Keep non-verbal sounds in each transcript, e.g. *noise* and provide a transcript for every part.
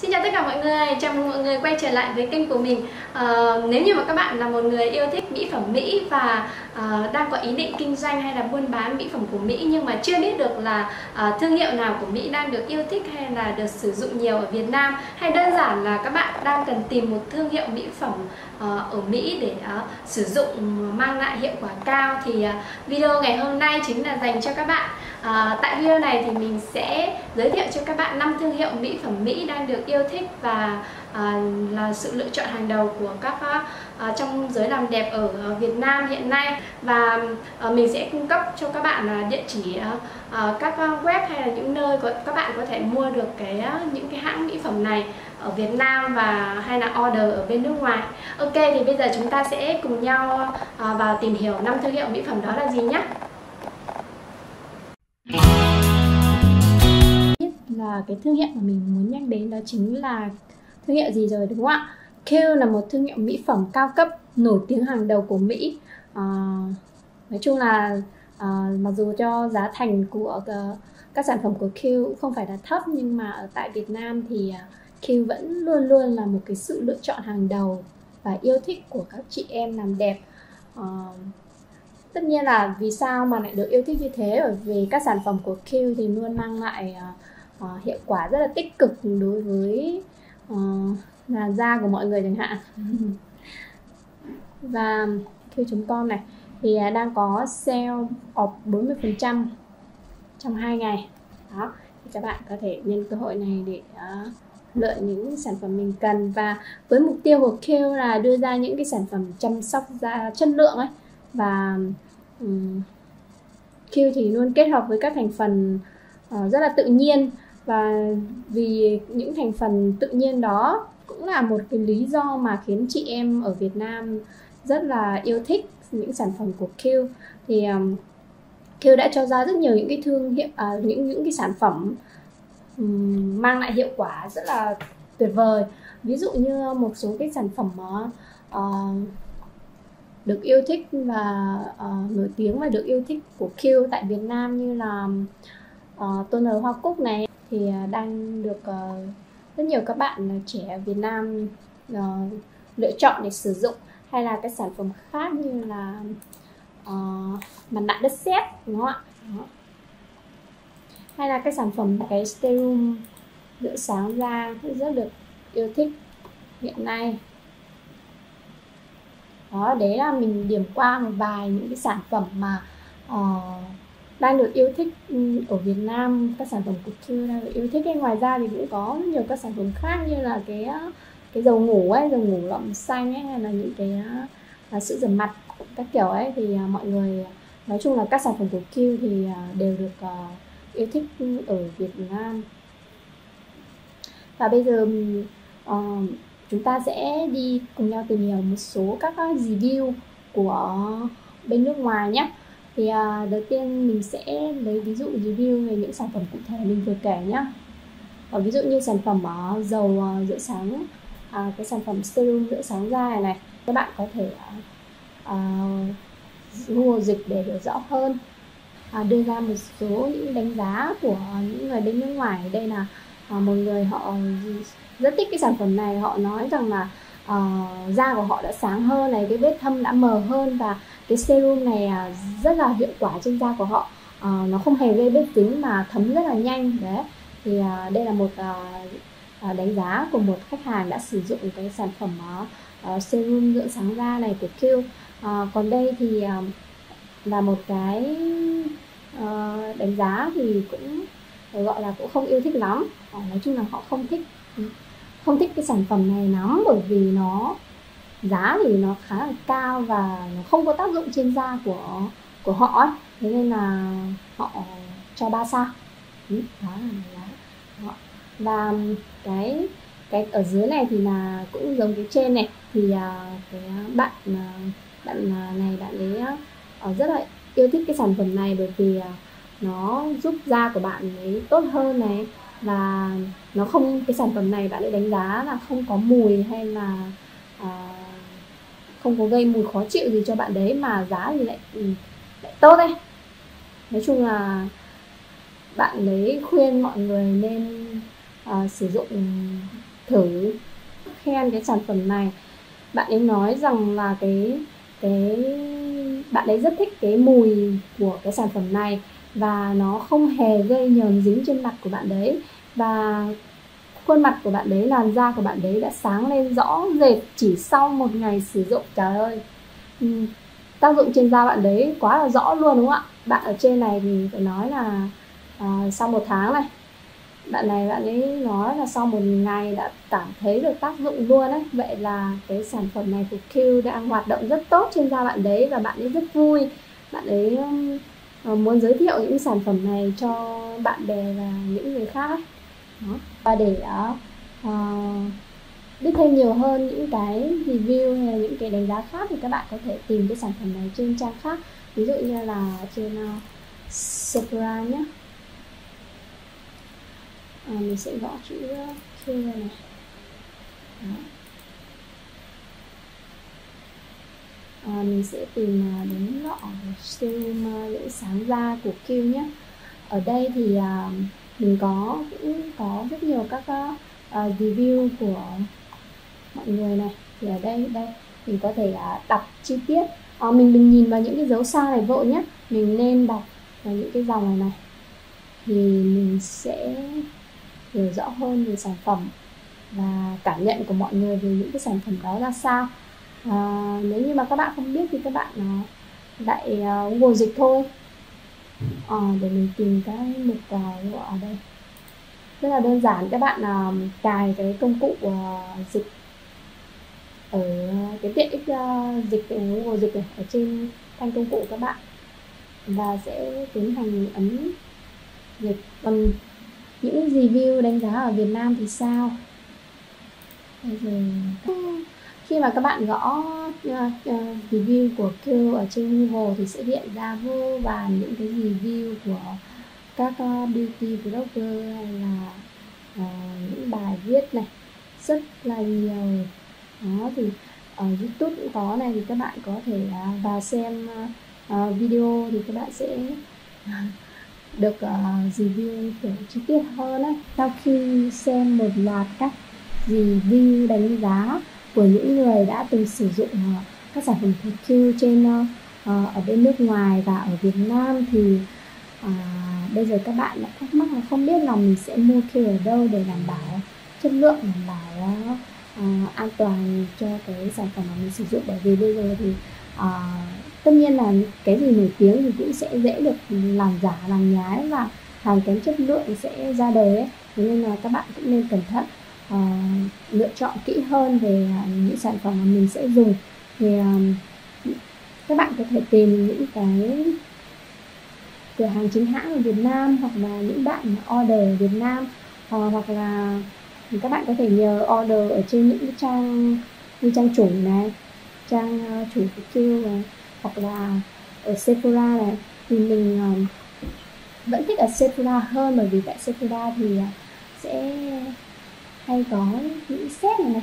Xin chào tất cả mọi người, chào mừng mọi người quay trở lại với kênh của mình. À, Nếu như mà các bạn là một người yêu thích mỹ phẩm Mỹ và à, đang có ý định kinh doanh hay là buôn bán mỹ phẩm của Mỹ Nhưng mà chưa biết được là à, thương hiệu nào của Mỹ đang được yêu thích hay là được sử dụng nhiều ở Việt Nam Hay đơn giản là các bạn đang cần tìm một thương hiệu mỹ phẩm à, ở Mỹ để à, sử dụng mang lại hiệu quả cao Thì à, video ngày hôm nay chính là dành cho các bạn à, Tại video này thì mình sẽ giới thiệu cho các bạn năm thương hiệu mỹ phẩm Mỹ đang được yêu thích và à, là sự lựa chọn hàng đầu của các à, à trong giới làm đẹp ở à, Việt Nam hiện nay và à, mình sẽ cung cấp cho các bạn là địa chỉ à, à các web hay là những nơi có, các bạn có thể mua được cái những cái hãng mỹ phẩm này ở Việt Nam và hay là order ở bên nước ngoài. Ok thì bây giờ chúng ta sẽ cùng nhau à, vào tìm hiểu năm thương hiệu mỹ phẩm đó là gì nhé. Cái thương hiệu mà mình muốn nhắc đến đó chính là thương hiệu gì rồi đúng không ạ? Kale là một thương hiệu mỹ phẩm cao cấp nổi tiếng hàng đầu của Mỹ. À, nói chung là à, mặc dù cho giá thành của uh, các sản phẩm của Kale cũng không phải là thấp nhưng mà ở tại Việt Nam thì Q vẫn luôn luôn là một cái sự lựa chọn hàng đầu và yêu thích của các chị em làm đẹp. À, tất nhiên là vì sao mà lại được yêu thích như thế bởi vì các sản phẩm của Q thì luôn mang lại uh, uh, hiệu quả rất là tích cực đối với uh, làn da của mọi người chẳng hạn. *laughs* Và Q.com này thì uh, đang có sale off 40% trong 2 ngày. Đó thì các bạn có thể nhân cơ hội này để uh, lựa những sản phẩm mình cần. Và với mục tiêu của Q là đưa ra những cái sản phẩm chăm sóc da chất lượng ấy. Và um, thì luôn kết hợp với các thành phần uh, rất là tự nhiên và vì những thành phần tự nhiên đó cũng là một cái lý do mà khiến chị em ở Việt Nam rất là yêu thích những sản phẩm của Q thì um, Q đã cho ra rất nhiều những cái thương hiệu à, những những cái sản phẩm um, mang lại hiệu quả rất là tuyệt vời. Ví dụ như một số cái sản phẩm uh, được yêu thích và uh, nổi tiếng và được yêu thích của Q tại Việt Nam như là uh, toner hoa cúc này thì à, đang được ờ, rất nhiều các bạn trẻ Việt Nam ờ, lựa chọn để sử dụng hay là cái sản phẩm khác như là uh, mặt nạ đất sét đúng không ạ Đó. hay là cái sản phẩm cái serum dưỡng sáng da rất được yêu thích hiện nay đó đấy là mình điểm qua một vài những cái sản phẩm mà uh, đang được yêu thích ừ, ở Việt Nam các sản phẩm của chưa đang được yêu thích. Ấy. ngoài ra thì cũng có nhiều các sản phẩm khác như là cái ờ, cái dầu ngủ ấy dầu ngủ lọng xanh ấy hay là những cái là sữa rửa mặt các kiểu ấy. Thì à, mọi người nói chung là các sản phẩm của Q thì à, đều được ờ, yêu thích ở Việt Nam. Và bây giờ uh, chúng ta sẽ đi cùng nhau tìm hiểu một số các review của bên nước ngoài nhé thì à, đầu tiên mình sẽ lấy ví dụ review về những sản phẩm cụ thể mình vừa kể nhá. Và ví dụ như sản phẩm uh, dầu uh, rửa sáng à, cái sản phẩm serum rửa sáng da này, này các bạn có thể uh, uh, mua dịch để hiểu rõ hơn. À, đưa ra một số những đánh giá của những người bên nước ngoài. Đây là uh, một người họ rất thích cái sản phẩm này. Họ nói rằng là uh, da của họ đã sáng hơn này cái vết thâm đã mờ hơn và cái serum này à, rất là hiệu quả trên da của họ. Uh, nó không hề gây bết dính mà thấm rất là nhanh đấy. Thì uh, đây là một uh, đánh giá của một khách hàng đã sử dụng cái sản phẩm uh, serum dưỡng sáng da này của Q uh, còn đây thì uh, là một cái uh, đánh giá thì cũng gọi là cũng không yêu thích lắm. Uh, nói chung là họ không thích không thích cái sản phẩm này lắm bởi vì nó giá thì nó khá là cao và nó không có tác dụng trên da của của họ ấy. thế nên là họ cho ba sao ừ, đó là giá đó. và cái cái ở dưới này thì là cũng giống cái trên này thì à, cái bạn à, bạn à, này bạn ấy à, ờ, rất là yêu thích cái sản phẩm này bởi vì nó giúp da của bạn ấy tốt hơn này và nó không cái sản phẩm này bạn ấy đánh giá là không có mùi hay là uh, không có gây mùi khó chịu gì cho bạn đấy mà giá thì lại, ừ, lại tốt đấy. Nói chung là bạn đấy khuyên mọi người nên uh, sử dụng thử khen cái sản phẩm này. Bạn ấy nói rằng là cái cái bạn ấy rất thích cái mùi của cái sản phẩm này và nó không hề gây nhờn dính trên mặt của bạn đấy. Và khuôn mặt của bạn đấy làn da của bạn đấy đã sáng lên rõ rệt chỉ sau một ngày sử dụng. Trời ơi. Ừ, tác dụng trên da bạn đấy quá là rõ luôn đúng không ạ? Bạn ở trên này thì phải nói là à, sau một tháng này bạn này bạn ấy nói là sau một ngày đã cảm thấy được tác dụng luôn đấy vậy là cái sản phẩm này của Q đang hoạt động rất tốt trên da bạn đấy và bạn ấy rất vui. Bạn ấy uh, muốn giới thiệu những sản phẩm này cho bạn bè và những người khác ấy và để uh, biết thêm nhiều hơn những cái review hay là những cái đánh giá khác thì các bạn có thể tìm cái sản phẩm này trên trang khác. Ví dụ như là trên uh, Sephora nhé. À, mình sẽ gõ chữ Q này. Đó. À, mình sẽ tìm đến lọ serum dưỡng sáng da của Q nhé. Ở đây thì uh, mình có cũng có rất nhiều các uh, review của mọi người này. Thì ở đây đây mình có thể uh, đọc chi tiết. Uh, mình đừng nhìn vào những cái dấu sao này vội nhé mình nên đọc vào những cái dòng này này. Thì mình sẽ hiểu rõ hơn về sản phẩm và cảm nhận của mọi người về những cái sản phẩm đó ra sao. À, nếu như mà các bạn không biết thì các bạn uh, lại uh, google dịch thôi à, để mình tìm cái mục uh, ở đây. Rất là đơn giản các bạn uh, cài cái công cụ uh, dịch ở cái tiện ích uh, dịch Google dịch này ở trên thanh công cụ các bạn. Và sẽ tiến hành ấn dịch còn những review đánh giá ở Việt Nam thì sao? Bây giờ khi mà các bạn gõ uh, review của Q ở trên Google thì sẽ hiện ra vô vàn những cái review của các uh, beauty blogger hay là uh, những bài viết này rất là nhiều đó thì ở YouTube cũng có này thì các bạn có thể uh, vào xem uh, video thì các bạn sẽ *laughs* được uh, review kiểu chi tiết hơn ấy. Sau khi xem một loạt các review đánh giá của những người đã từng sử dụng uh, các sản phẩm thực Q trên uh, ở bên nước ngoài và ở Việt Nam thì uh, bây giờ các bạn lại thắc mắc là không biết là mình sẽ mua Q ở đâu để đảm bảo chất lượng đảm bảo uh, an toàn cho cái sản phẩm mà mình sử dụng. Bởi vì bây giờ thì uh, tất nhiên là cái gì nổi tiếng thì cũng sẽ dễ được làm giả làm nhái và hàng kém chất lượng sẽ ra đời ấy. Thế nên là các bạn cũng nên cẩn thận uh, lựa chọn kỹ hơn về uh, những sản phẩm mà mình sẽ dùng. Thì uh, các bạn có thể tìm những cái cửa hàng chính hãng ở Việt Nam hoặc là những bạn order ở Việt Nam. Uh, hoặc là các bạn có thể nhờ order ở trên những cái trang như trang chủ này trang uh, chủ của kêu này hoặc là ở Sephora này. Thì mình um, vẫn thích ở Sephora hơn bởi vì tại Sephora thì uh, sẽ hay có những set này này.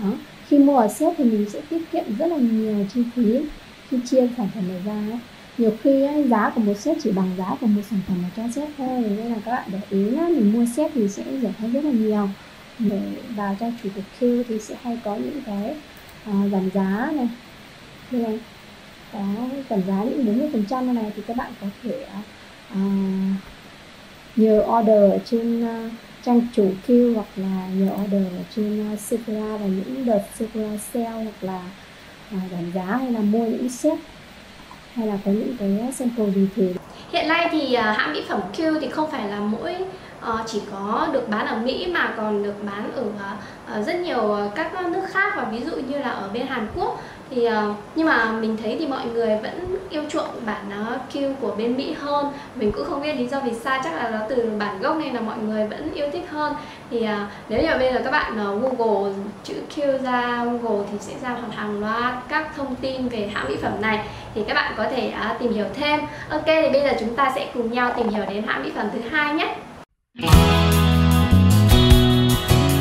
Đó khi mua ở set thì mình sẽ tiết kiệm rất là nhiều chi phí khi chia sản phẩm này ra ấy. nhiều khi ấy, giá của một set chỉ bằng giá của một sản phẩm ở trong set thôi nên là các bạn để ý nhá mình mua set thì sẽ rẻ hơn rất là nhiều. Để vào trong chủ tịch Q thì sẽ hay có những cái uh, giảm giá này. Như này có giảm giá những 40 phần trăm này thì các bạn có thể uh, nhờ order ở trên uh, trang chủ kêu hoặc là nhờ order trên uh, Sephora và những đợt Sephora sale hoặc là uh, giảm giá hay là mua những set hay là có những cái sample gì thì Hiện nay thì uh, hãng mỹ phẩm Q thì không phải là mỗi uh, chỉ có được bán ở Mỹ mà còn được bán ở uh, rất nhiều ờ, các nước khác. Và ví dụ như là ở bên Hàn Quốc thì ờ, nhưng mà mình thấy thì mọi người vẫn yêu chuộng bản ờ, Q của bên Mỹ hơn. Mình cũng không biết lý do vì sao, chắc là nó từ bản gốc nên là mọi người vẫn yêu thích hơn. Thì ờ, nếu như bây giờ các bạn Google chữ Q ra, Google thì sẽ ra một hàng loạt các thông tin về hãng mỹ phẩm này. Thì các bạn có thể tìm hiểu thêm. Ok, thì bây giờ chúng ta sẽ cùng nhau tìm hiểu đến hãng mỹ phẩm thứ hai nhé.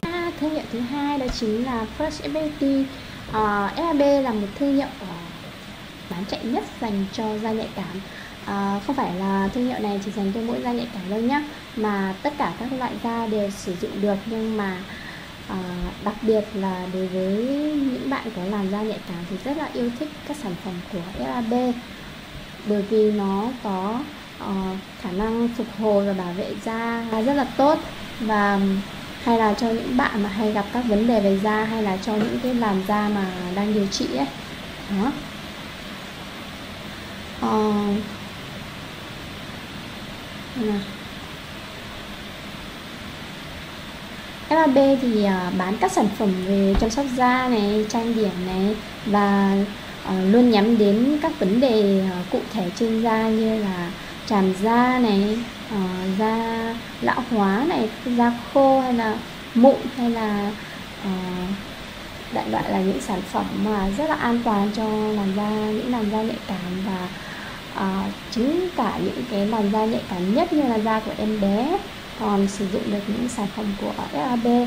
À, thương hiệu thứ hai đó chính là First Beauty uh, ờ, SAB là một thương hiệu uh, bán chạy nhất dành cho da nhạy cảm. Uh, không phải là thương hiệu này chỉ dành cho mỗi da nhạy cảm đâu nhé mà tất cả các loại da đều sử dụng được. Nhưng mà uh, đặc biệt là đối với những bạn có làn da nhạy cảm thì rất là yêu thích các sản phẩm của FAB bởi vì nó có uh, khả năng phục hồi và bảo vệ da rất là tốt. Và hay là cho những bạn mà hay gặp các vấn đề về da hay là cho những cái làn da mà đang điều trị ấy. Đó. Ờ, nào. FAB thì à, bán các sản phẩm về chăm sóc da này, trang điểm này và ờ, luôn nhắm đến các vấn đề ờ, cụ thể trên da như là tràn da này, uh, da lão hóa này, da khô hay là mụn hay là uh, đại loại là những sản phẩm mà rất là an toàn cho làn da những làn da nhạy cảm và uh, chính cả những cái làn da nhạy cảm nhất như là da của em bé còn sử dụng được những sản phẩm của FAB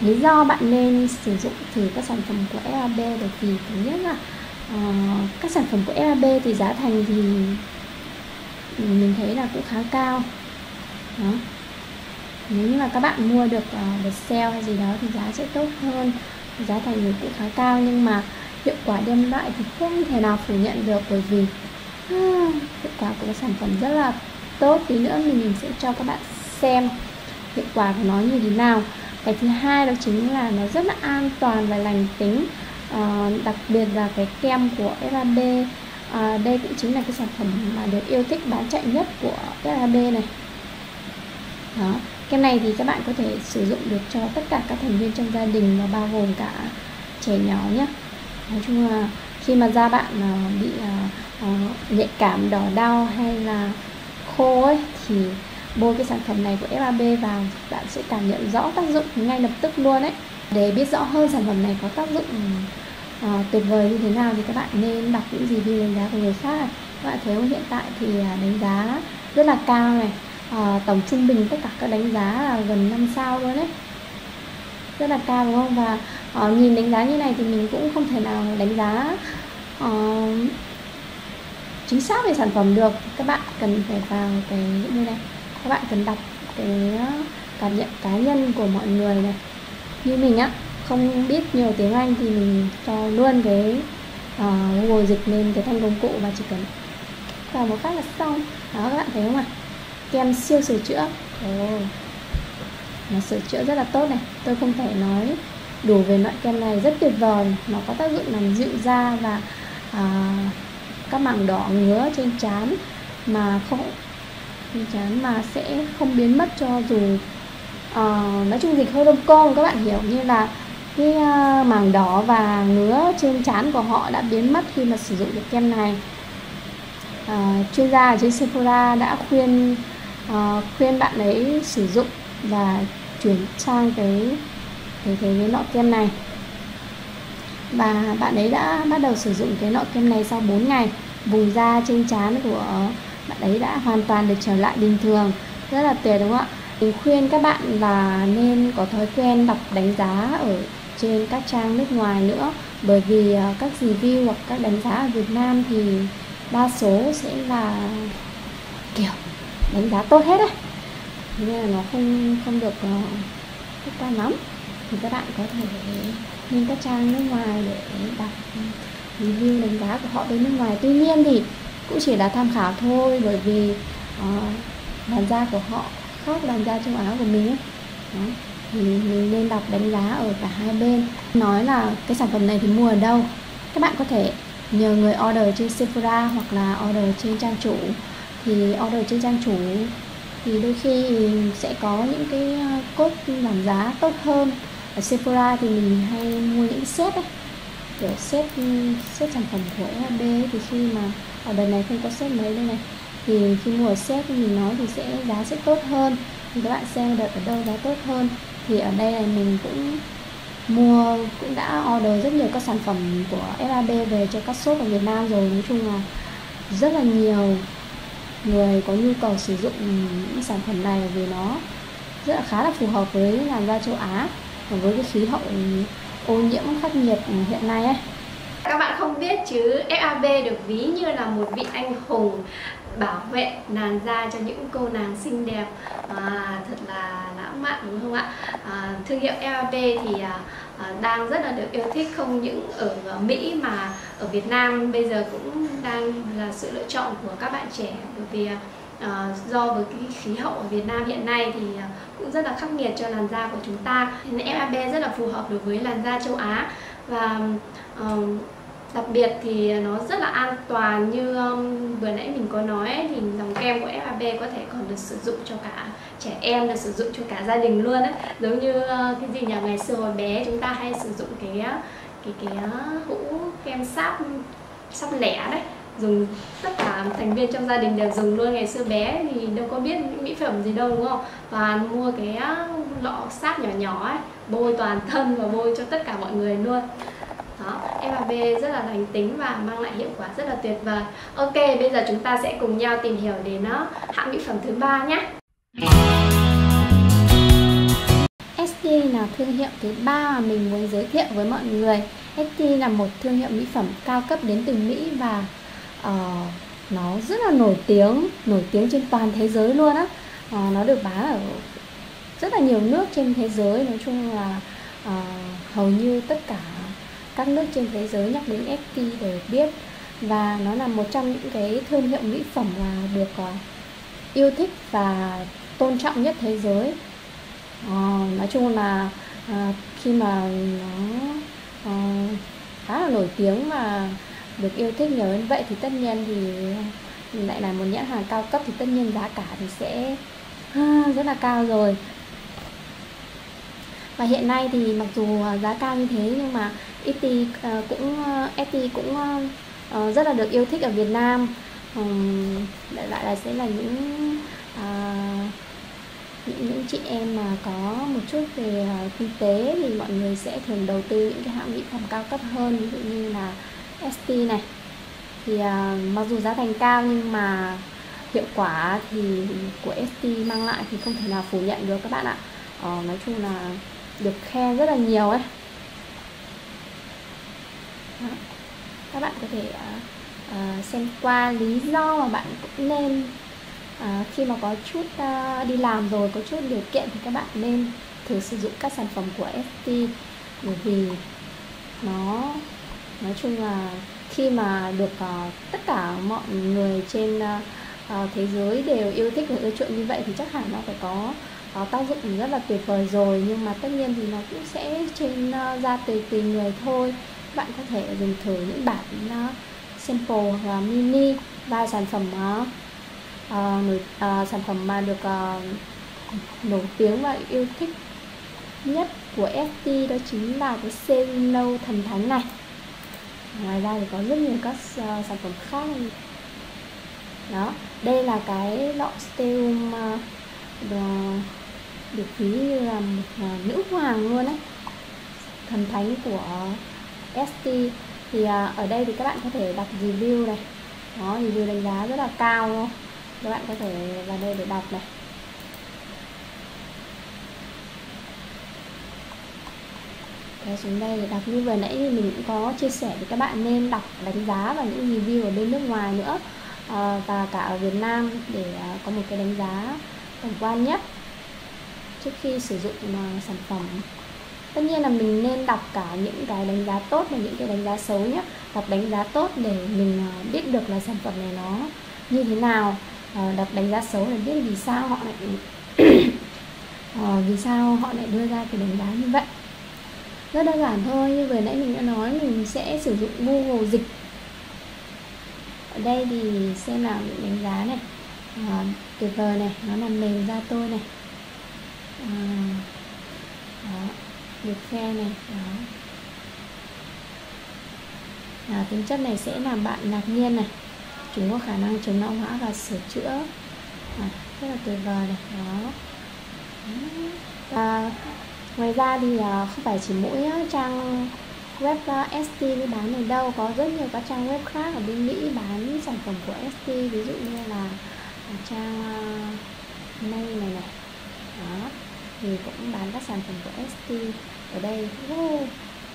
lý do bạn nên sử dụng thử các sản phẩm của FAB bởi vì thứ nhất là uh, các sản phẩm của FAB thì giá thành thì mình thấy là cũng khá cao. Đó. nếu như mà các bạn mua được ờ, uh, đợt sale hay gì đó thì giá sẽ tốt hơn. Giá thành thì cũng khá cao nhưng mà hiệu quả đem lại thì không thể nào phủ nhận được bởi vì uh, hiệu quả của sản phẩm rất là tốt. Tí nữa thì mình sẽ cho các bạn xem hiệu quả của nó như thế nào. Cái thứ hai đó chính là nó rất là an toàn và lành tính uh, đặc biệt là cái kem của FAB à, đây cũng chính là cái sản phẩm mà được yêu thích bán chạy nhất của FAB này. Đó cái này thì các bạn có thể sử dụng được cho tất cả các thành viên trong gia đình và bao gồm cả trẻ nhỏ nhé. Nói chung là khi mà da bạn ờ, bị uh, uh, nhạy cảm đỏ đau hay là khô ấy thì bôi cái sản phẩm này của FAB vào bạn sẽ cảm nhận rõ tác dụng ngay lập tức luôn ấy. Để biết rõ hơn sản phẩm này có tác dụng à, tuyệt vời như thế nào thì các bạn nên đọc những review đánh giá của người khác. Các bạn thấy không? Hiện tại thì à, đánh giá rất là cao này. À, tổng trung bình tất cả các đánh giá là gần 5 sao luôn đấy. Rất là cao đúng không? Và à, nhìn đánh giá như này thì mình cũng không thể nào đánh giá à, chính xác về sản phẩm được. Các bạn cần phải vào cái như này. Các bạn cần đọc cái cảm nhận cá nhân của mọi người này. Như mình á không biết nhiều tiếng Anh thì mình cho luôn cái uh, Google dịch lên cái thanh công cụ và chỉ cần vào một phát là xong. Đó các bạn thấy không ạ? Kem siêu sửa chữa. Oh. nó sửa chữa rất là tốt này. Tôi không thể nói đủ về loại kem này rất tuyệt vời. Nó có tác dụng làm dịu da và uh, các mảng đỏ ngứa trên trán mà không trên trán mà sẽ không biến mất cho dù uh, nói chung dịch hơi đông cô các bạn hiểu. Như là cái ờ, màng đỏ và ngứa trên trán của họ đã biến mất khi mà sử dụng được kem này. À, chuyên gia ở trên Sephora đã khuyên à, khuyên bạn ấy sử dụng và chuyển sang cái cái cái, cái lọ kem này. Và bạn ấy đã bắt đầu sử dụng cái lọ kem này sau 4 ngày. Vùng da trên trán của bạn ấy đã hoàn toàn được trở lại bình thường. Rất là tuyệt đúng không ạ? Mình khuyên các bạn là nên có thói quen đọc đánh giá ở trên các trang nước ngoài nữa bởi vì à, các review hoặc các đánh giá ở Việt Nam thì đa số sẽ là kiểu đánh giá tốt hết đấy nên là nó không không được à, tốt cao lắm thì các bạn có thể lên các trang nước ngoài để đọc review đánh giá của họ bên nước ngoài tuy nhiên thì cũng chỉ là tham khảo thôi bởi vì uh, làn da của họ khác làn da châu Á của mình ấy. Đó mình nên đọc đánh giá ở cả hai bên. Nói là cái sản phẩm này thì mua ở đâu? Các bạn có thể nhờ người order trên Sephora hoặc là order trên trang chủ. Thì order trên trang chủ thì đôi khi sẽ có những cái ờ, cốt giảm giá tốt hơn. Ở Sephora thì mình hay mua những set ấy, kiểu set ừ, set sản phẩm của SHB thì khi mà ở đợt này không có set mấy đây này, thì khi mua set thì mình nói thì sẽ giá sẽ tốt hơn. Thì các bạn xem đợt ở đâu giá tốt hơn thì ở đây này mình cũng mua, cũng đã order rất nhiều các sản phẩm của FAB về cho các shop ở Việt Nam rồi. Nói chung là rất là nhiều người có nhu cầu sử dụng những sản phẩm này vì nó rất là khá là phù hợp với làn da châu Á và với cái khí hậu ô nhiễm khắc nghiệt hiện nay ấy. Các bạn không biết chứ FAB được ví như là một vị anh hùng bảo vệ làn da cho những cô nàng xinh đẹp. À, thật là lãng mạn đúng không ạ? À, thương hiệu FAB thì à, à, đang rất là được yêu thích không những ở à, Mỹ mà ở Việt Nam bây giờ cũng đang là sự lựa chọn của các bạn trẻ. Bởi vì à, à do với cái khí hậu ở Việt Nam hiện nay thì cũng rất là khắc nghiệt cho làn da của chúng ta. Nên FAB rất là phù hợp đối với làn da châu Á. Và uh, đặc biệt thì nó rất là an toàn như um, vừa nãy mình có nói ấy, thì dòng kem của FAB có thể còn được sử dụng cho cả trẻ em được sử dụng cho cả gia đình luôn ấy giống như uh, cái gì nhà ngày xưa hồi bé chúng ta hay sử dụng cái ờ, cái cái ờ, hũ kem sáp sáp lẻ đấy dùng tất cả thành viên trong gia đình đều dùng luôn. Ngày xưa bé thì đâu có biết mỹ phẩm gì đâu đúng không? Và mua cái lọ sáp nhỏ nhỏ ấy bôi toàn thân và bôi cho tất cả mọi người luôn đó FAB rất là lành tính và mang lại hiệu quả rất là tuyệt vời. Ok bây giờ chúng ta sẽ cùng nhau tìm hiểu đến nó hãng mỹ phẩm thứ ba nhé. ST là thương hiệu thứ ba mà mình muốn giới thiệu với mọi người. ST là một thương hiệu mỹ phẩm cao cấp đến từ Mỹ và uh, nó rất là nổi tiếng nổi tiếng trên toàn thế giới luôn á. Uh, nó được bán ở rất là nhiều nước trên thế giới. Nói chung là uh, hầu như tất cả các nước trên thế giới nhắc đến FT đều biết. Và nó là một trong những cái thương hiệu mỹ phẩm là được uh, yêu thích và tôn trọng nhất thế giới. Uh, nói chung là uh, khi mà nó uh, khá là nổi tiếng và được yêu thích nhiều như vậy thì tất nhiên thì lại là một nhãn hàng cao cấp thì tất nhiên giá cả thì sẽ à, rất là cao rồi và hiện nay thì mặc dù à, giá cao như thế nhưng mà ST à, cũng à, ST cũng ờ, rất là được yêu thích ở Việt Nam. Đại lại lại là sẽ là những những, những chị em mà có một chút về kinh tế thì mọi người sẽ thường đầu tư những cái hãng mỹ phẩm cao cấp hơn ví dụ như là ST này. Thì uh, mặc dù giá thành cao nhưng mà hiệu quả thì của ST mang lại thì không thể nào phủ nhận được các bạn ạ. Uh, nói chung là được khen rất là nhiều ấy Đó. các bạn có thể uh, uh, xem qua lý do mà bạn cũng nên uh, khi mà có chút uh, đi làm rồi có chút điều kiện thì các bạn nên thử sử dụng các sản phẩm của FT bởi vì nó nói chung là khi mà được uh, tất cả mọi người trên uh, thế giới đều yêu thích và ưa chuộng như vậy thì chắc hẳn nó phải có có tác dụng thì rất là tuyệt vời rồi nhưng mà tất nhiên thì nó cũng sẽ trên ờ, da ra tùy tùy người thôi. Bạn có thể dùng thử những bản uh, sample hoặc là mini và sản phẩm uh, nổi, uh, sản phẩm mà được uh, nổi tiếng và yêu thích nhất của FT đó chính là cái Serino thần thánh này. Ngoài ra thì có rất nhiều các uh, sản phẩm khác. Đó đây là cái lọ serum uh, được ví như là một à, nữ hoàng luôn đấy thần thánh của ST thì à, ở đây thì các bạn có thể đọc review này. Đó review đánh giá rất là cao luôn. Các bạn có thể vào đây để đọc này. Kéo xuống đây để đọc. Như vừa nãy thì mình cũng có chia sẻ với các bạn nên đọc đánh giá và những review ở bên nước ngoài nữa. À, và cả ở Việt Nam để à, có một cái đánh giá tổng quan nhất trước khi sử dụng uh, sản phẩm. Tất nhiên là mình nên đọc cả những cái đánh giá tốt và những cái đánh giá xấu nhé đọc đánh giá tốt để mình uh, biết được là sản phẩm này nó như thế nào. Uh, đọc đánh giá xấu để biết vì sao họ lại uh, *coughs* vì sao họ lại đưa ra cái đánh giá như vậy. Rất đơn giản thôi như vừa nãy mình đã nói mình sẽ sử dụng google dịch. Ở đây thì xem nào những đánh giá này. À, tuyệt vời này nó làm mềm da tôi này à, đó, được khe này đó. À, tính chất này sẽ làm bạn ngạc nhiên này. Chúng có khả năng chống lão hóa và sửa chữa. À, rất là tuyệt vời này đó. Và ngoài ra thì à, không phải chỉ mỗi trang web à, ST mới bán này đâu có rất nhiều các trang web khác ở bên Mỹ bán sản phẩm của ST ví dụ như là trang uh, này này. Đó thì cũng bán các sản phẩm của ST ở đây. Oh,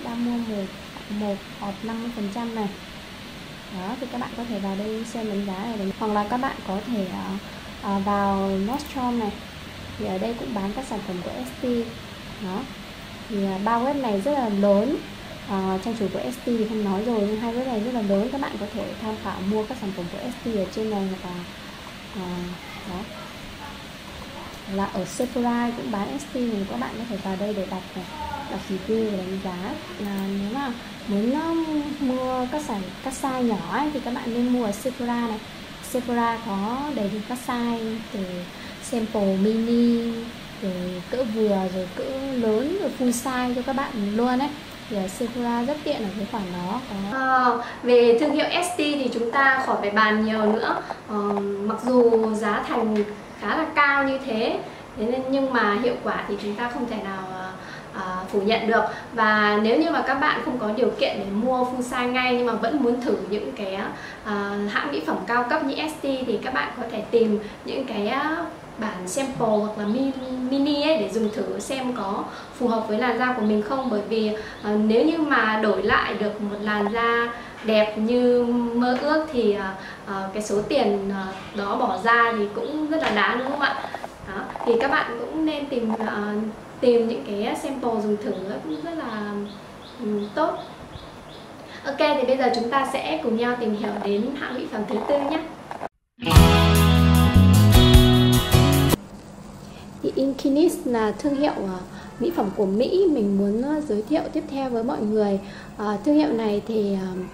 đang mua một một hộp 50 phần trăm này. Đó thì các bạn có thể vào đây xem đánh giá này. Hoặc là các bạn có thể uh, vào Nordstrom này. Thì ở đây cũng bán các sản phẩm của ST đó. Thì uh, ba web này rất là lớn. Uh, trang chủ của ST thì không nói rồi nhưng hai web này rất là lớn. Các bạn có thể tham khảo mua các sản phẩm của ST ở trên này hoặc là uh, đó là ở Sephora cũng bán ST thì các bạn có thể vào đây để đặt này đọc review và đánh giá. Là nếu mà muốn um, mua các sản các size nhỏ ấy, thì các bạn nên mua ở Sephora này. Sephora có đầy đủ các size từ sample mini rồi cỡ vừa rồi cỡ lớn rồi full size cho các bạn luôn ấy. Thì ở Sephora rất tiện ở cái khoản đó có. À, về thương hiệu ST thì chúng ta khỏi phải bàn nhiều nữa. À, mặc dù giá thành khá là cao như thế. Thế nên nhưng mà hiệu quả thì chúng ta không thể nào à, phủ nhận được. Và nếu như mà các bạn không có điều kiện để mua phun size ngay nhưng mà vẫn muốn thử những cái à, hãng mỹ phẩm cao cấp như ST thì các bạn có thể tìm những cái bản sample hoặc là mini ấy để dùng thử xem có phù hợp với làn da của mình không. Bởi vì uh, nếu như mà đổi lại được một làn da đẹp như mơ ước thì uh, cái số tiền uh, đó bỏ ra thì cũng rất là đáng đúng không ạ? Đó. thì các bạn cũng nên tìm uh, tìm những cái sample dùng thử cũng rất là um, tốt. Ok thì bây giờ chúng ta sẽ cùng nhau tìm hiểu đến hãng mỹ phẩm thứ tư nhé. Thì Inkinis là thương hiệu uh, mỹ phẩm của Mỹ. Mình muốn uh, giới thiệu tiếp theo với mọi người. Uh, thương hiệu này thì uh,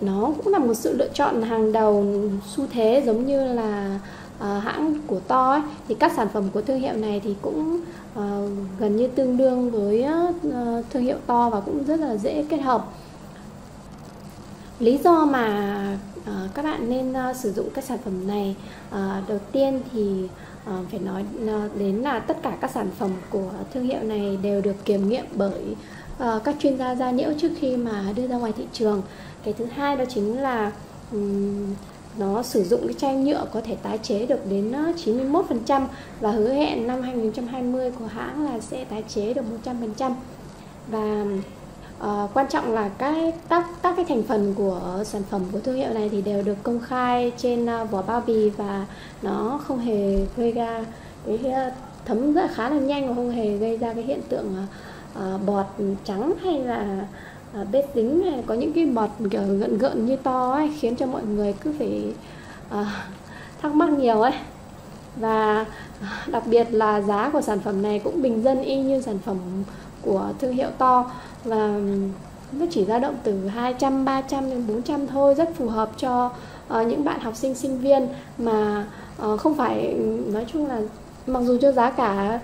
nó cũng là một sự lựa chọn hàng đầu xu thế giống như là uh, hãng của to ấy. thì các sản phẩm của thương hiệu này thì cũng uh, gần như tương đương với uh, thương hiệu to và cũng rất là dễ kết hợp lý do mà uh, các bạn nên uh, sử dụng các sản phẩm này uh, đầu tiên thì uh, phải nói đến là tất cả các sản phẩm của thương hiệu này đều được kiểm nghiệm bởi uh, các chuyên gia da nhiễu trước khi mà đưa ra ngoài thị trường cái thứ hai đó chính là um, nó sử dụng cái chai nhựa có thể tái chế được đến ờ, 91% và hứa hẹn năm 2020 của hãng là sẽ tái chế được 100% và uh, quan trọng là các các các cái thành phần của sản phẩm của thương hiệu này thì đều được công khai trên uh, vỏ bao bì và nó không hề gây ra cái uh, thấm rất là khá là nhanh và không hề gây ra cái hiện tượng uh, bọt trắng hay là Ờ, uh, bết tính có những cái bọt kiểu gợn gợn như to ấy khiến cho mọi người cứ phải uh, thắc mắc nhiều ấy. Và ờ, đặc biệt là giá của sản phẩm này cũng bình dân y như sản phẩm của thương hiệu to. Và nó chỉ dao động từ 200, 300 đến 400 thôi rất phù hợp cho uh, những bạn học sinh sinh viên. Mà uh, không phải nói chung là mặc dù cho giá cả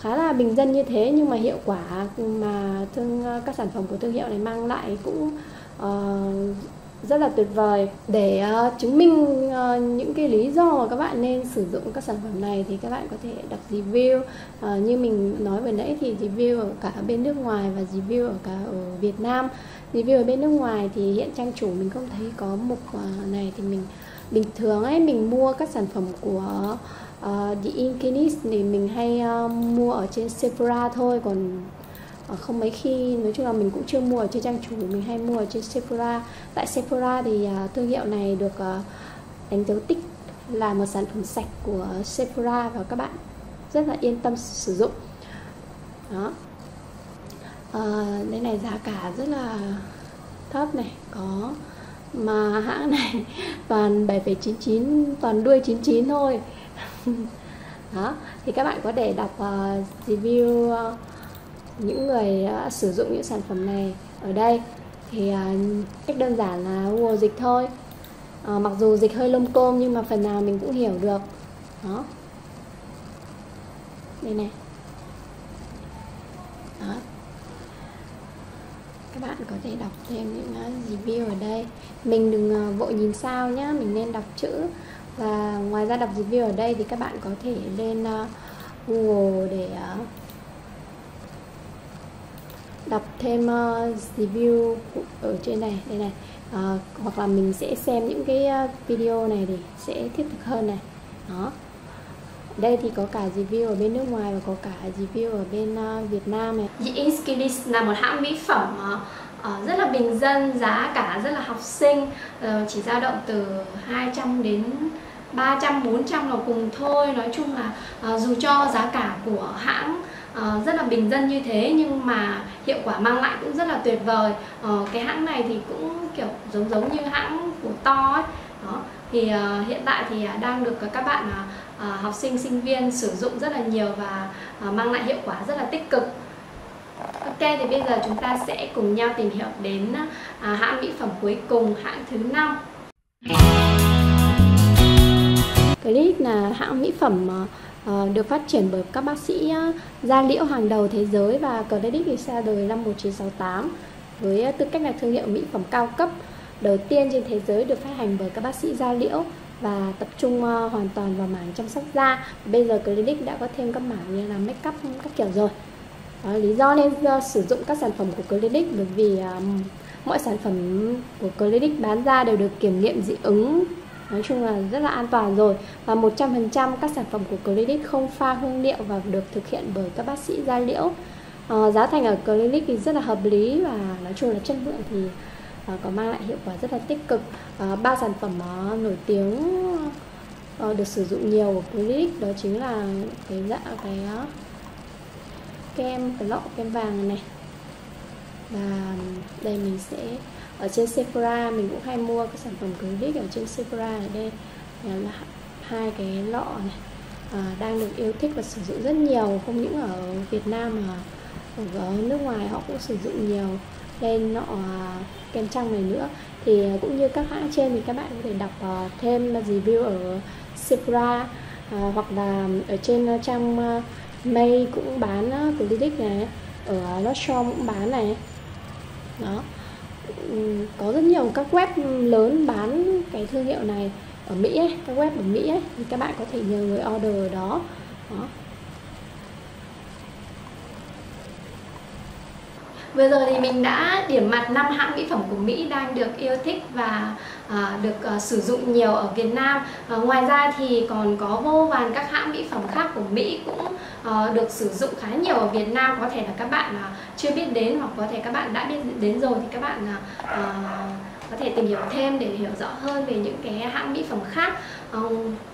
khá là bình dân như thế nhưng mà hiệu quả mà thương các sản phẩm của thương hiệu này mang lại cũng uh, rất là tuyệt vời. Để uh, chứng minh uh, những cái lý do mà các bạn nên sử dụng các sản phẩm này thì các bạn có thể đọc review. Uh, như mình nói vừa nãy thì review ở cả bên nước ngoài và review ở cả ở Việt Nam. Review ở bên nước ngoài thì hiện trang chủ mình không thấy có mục uh, này thì mình bình thường ấy mình mua các sản phẩm của uh, Ờ, The Inkinis thì mình hay uh, mua ở trên Sephora thôi còn uh, không mấy khi nói chung là mình cũng chưa mua ở trên trang chủ mình hay mua ở trên Sephora. Tại Sephora thì uh, thương hiệu này được uh, đánh dấu tích là một sản phẩm sạch của Sephora và các bạn rất là yên tâm sử dụng. Đó. À, đây này giá cả rất là thấp này có mà hãng này *laughs* toàn 7,99 toàn đuôi 99 thôi. *laughs* đó thì các bạn có thể đọc uh, review uh, những người uh, sử dụng những sản phẩm này ở đây. Thì uh, cách đơn giản là Google dịch thôi. Uh, mặc dù dịch hơi lông côm nhưng mà phần nào mình cũng hiểu được. Đó. Đây này. Đó. Các bạn có thể đọc thêm những uh, review ở đây. Mình đừng uh, vội nhìn sao nhá mình nên đọc chữ và ngoài ra đọc review ở đây thì các bạn có thể lên uh, Google để uh, đọc thêm uh, review ở trên này đây này. Uh, hoặc là mình sẽ xem những cái uh, video này thì sẽ thiết thực hơn này. Đó. Đây thì có cả review ở bên nước ngoài và có cả review ở bên uh, Việt Nam này. Inskinis là một hãng mỹ phẩm uh, uh, rất là bình dân giá cả rất là học sinh uh, chỉ dao động từ 200 đến 300 400 là cùng thôi. Nói chung là uh, dù cho giá cả của hãng uh, rất là bình dân như thế nhưng mà hiệu quả mang lại cũng rất là tuyệt vời. Uh, cái hãng này thì cũng kiểu giống giống như hãng của to ấy. Đó thì uh, hiện tại thì đang được các bạn uh, học sinh sinh viên sử dụng rất là nhiều và uh, mang lại hiệu quả rất là tích cực. Ok thì bây giờ chúng ta sẽ cùng nhau tìm hiểu đến uh, hãng mỹ phẩm cuối cùng hãng thứ năm. Clinic là hãng mỹ phẩm ờ, ờ, được phát triển bởi các bác sĩ da liễu hàng đầu thế giới và Clinic thì ra đời năm 1968 với ờ, tư cách là thương hiệu mỹ phẩm cao cấp đầu tiên trên thế giới được phát hành bởi các bác sĩ da liễu và tập trung hoàn toàn vào mảng chăm sóc da. Bây giờ Clinic đã có thêm các mảng như là make up các kiểu rồi. Đó, lý do nên uh, sử dụng các sản phẩm của Clinic bởi vì um, mọi sản phẩm của Clinic bán ra đều được kiểm nghiệm dị ứng nói chung là rất là an toàn rồi. Và 100% các sản phẩm của Clinic không pha hương liệu và được thực hiện bởi các bác sĩ da liễu. Uh, giá thành ở Clinic thì rất là hợp lý và nói chung là chất lượng thì uh, có mang lại hiệu quả rất là tích cực. Ờ, ba uh, sản phẩm uh, nổi tiếng uh, được sử dụng nhiều của Clinic đó chính là cái dạ cái uh, kem cái lọ kem vàng này. Và đây mình sẽ ở trên Sephora mình cũng hay mua cái sản phẩm Clinic ở trên Sephora ở đây. Là hai cái lọ này. À, đang được yêu thích và sử dụng rất nhiều. Không những ở Việt Nam mà ở nước ngoài họ cũng sử dụng nhiều. Lên nọ à, kem trăng này nữa. Thì à, cũng như các hãng trên thì các bạn có thể đọc à, thêm review ở Sephora. À, hoặc là ở trên trang May cũng bán uh, Clinic này. Ở Nordstrom cũng bán này. Đó có rất nhiều các web lớn bán cái thương hiệu này ở Mỹ ấy, các web ở Mỹ ấy thì các bạn có thể nhờ người order ở đó. Đó. Vừa rồi thì mình đã điểm mặt năm hãng mỹ phẩm của Mỹ đang được yêu thích và à, được à, sử dụng nhiều ở Việt Nam. À, ngoài ra thì còn có vô vàn các hãng mỹ phẩm khác của Mỹ cũng à, được sử dụng khá nhiều ở Việt Nam. Có thể là các bạn à, chưa biết đến hoặc có thể các bạn đã biết đến rồi thì các bạn à, à có thể tìm hiểu thêm để hiểu rõ hơn về những cái hãng mỹ phẩm khác. Ờ,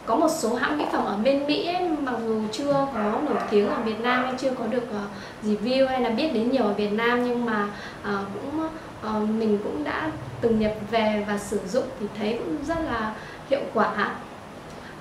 có một số hãng mỹ phẩm ở bên Mỹ ấy, mặc dù chưa có nổi tiếng ở Việt Nam hay chưa có được uh, review hay là biết đến nhiều ở Việt Nam nhưng mà uh, cũng uh, mình cũng đã từng nhập về và sử dụng thì thấy cũng rất là hiệu quả.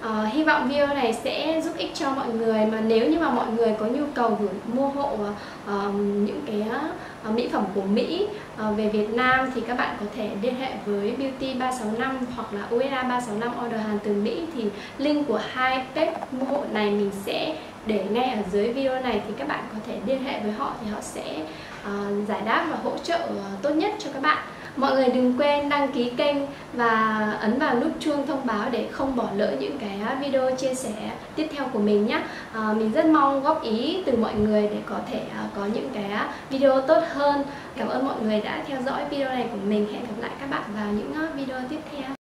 Uh, hy vọng video này sẽ giúp ích cho mọi người. Mà nếu như mà mọi người có nhu cầu gửi mua hộ uh, những cái uh, Ờ, mỹ phẩm của Mỹ ờ, về Việt Nam thì các bạn có thể liên hệ với Beauty 365 hoặc là USA 365 order hàng từ Mỹ. Thì link của hai page mua hộ này mình sẽ để ngay ở dưới video này. Thì các bạn có thể liên hệ với họ thì họ sẽ uh, giải đáp và hỗ trợ uh, tốt nhất cho các bạn. Mọi người đừng quên đăng ký kênh và ấn vào nút chuông thông báo để không bỏ lỡ những cái à, video chia sẻ tiếp theo của mình nhé à, Mình rất mong góp ý từ mọi người để có thể à, có những cái à, video tốt hơn. Cảm ơn mọi người đã theo dõi video này của mình. Hẹn gặp lại các bạn vào những video tiếp theo.